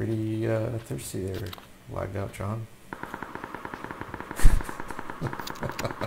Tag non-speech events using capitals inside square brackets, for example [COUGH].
pretty uh, thirsty there, lagged out John. [LAUGHS]